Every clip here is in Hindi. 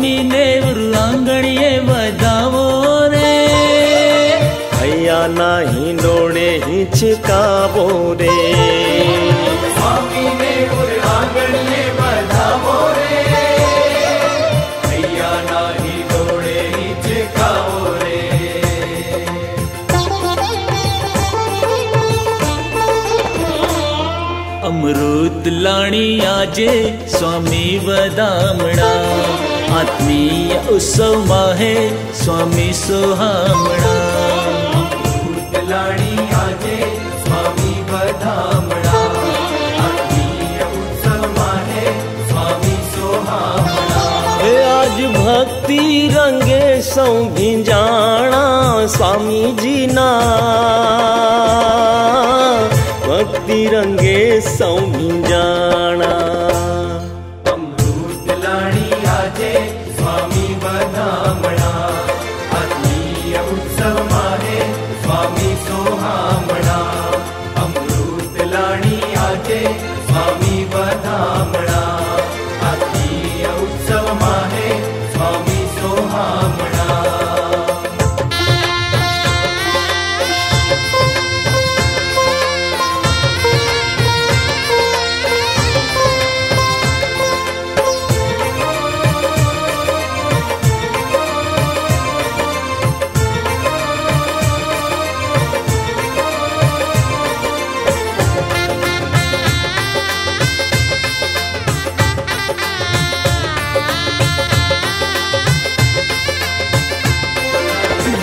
स्वामी ने आंगणिए बजावो रे। भैया नाही डोड़े हिचकावो रे। स्वामी ने नाही डोळे हिचकावो रे। अमृत लाणी आजे स्वामी वदामणा आत्मीय उत्सव माहे स्वामी सोहामणा। आजे स्वामी वदामणा आत्मीय उत्सव माहे स्वामी सोहामणा। आज भक्ति रंगे सौ भिंजाणा स्वामी जी ना। भक्ति रंगे सौ भिंजाणा लाणी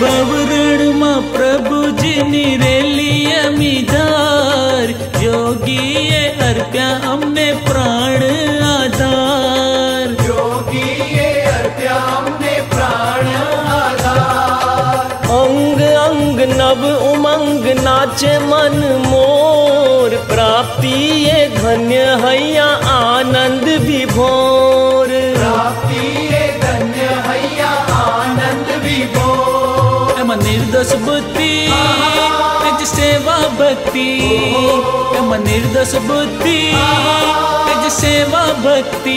बवरण मा प्रभु जी निरेली अमीदार योगी ये अर्प्या हमने प्राण आधार। योगी ये अर्प्या हमने प्राण आधार। अंग अंग नव उमंग नाचे मन मोर। प्राप्ति निर्दोष बुद्धि तेज सेवा भक्ति। एम निर्दोष बुद्धि तेज सेवा भक्ति।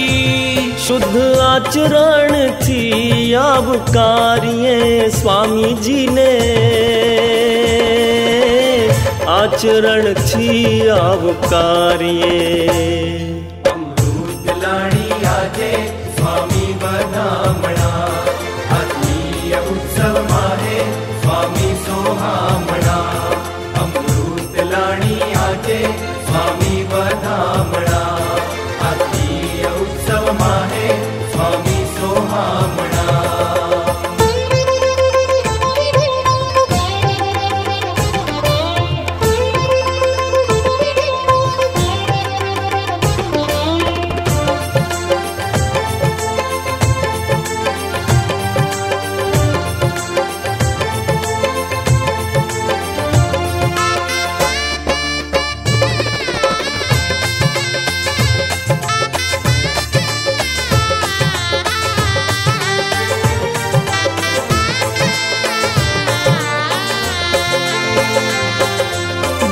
शुद्ध आचरण थी, अब कार्य स्वामी जी ने। आचरण थी, अब कार्य अमृत लाणी आजे स्वामी वदामणा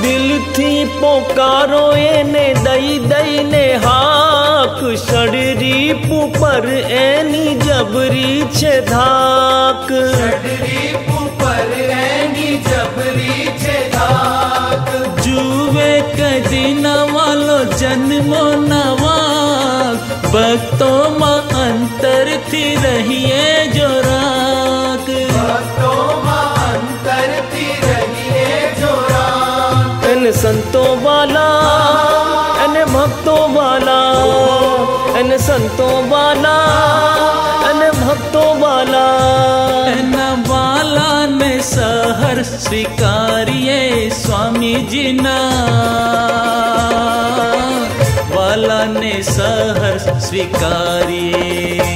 दिल थी पोकारो एने दई दई ने हाक। सड़री पुपर एनी जबरी छे धाक। सड़री एनी जबरी छे धाक। जुवे जन्मो नवा भक्तों में अंतर थी रहिए जो भक्तों वाला एन संतों वाला एन भक्तों वाला। एन वाला ने सहर स्वीकारिए स्वामी जी ना वाला ने सहर स्वीकारिए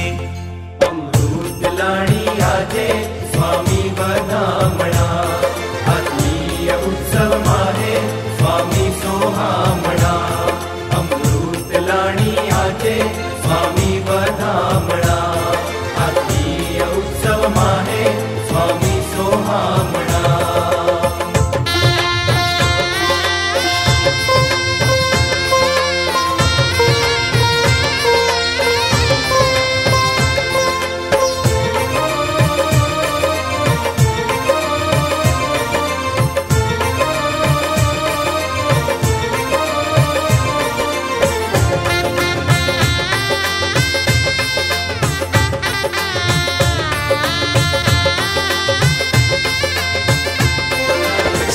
आजे स्वामी बदामण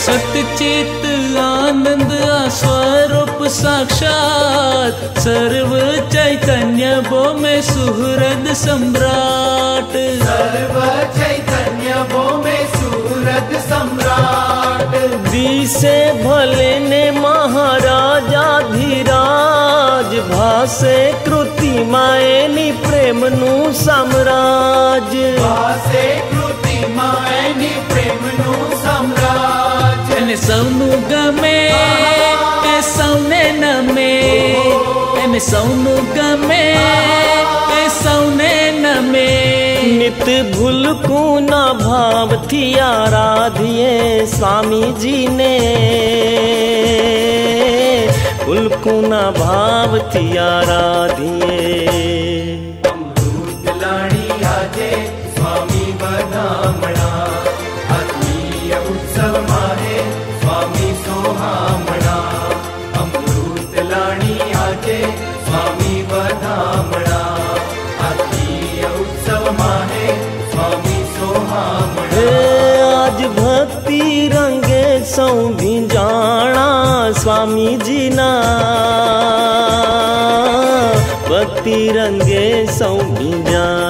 सत्यचेत आनंद स्वरूप साक्षात सर्व चैतन्य बो में सुहृद सम्राट। सर्व चैतन्य बो में सुहृद सम्राट। दिसे भले ने महाराजा धीराज भाषे कृति माए नी प्रेम नु साम्राज भाषे कृति माय ಸೌನುಗಮೆ ಸೌನೆ ನಮೆ ಎಮೆ ಸೌನುಗಮೆ न ನಮೆ नित भूल को ना भाव थिया राधिए स्वामी जी ने। भूल को ना भाव थिया आराधिए भक्ति रंगे सौ भी जाना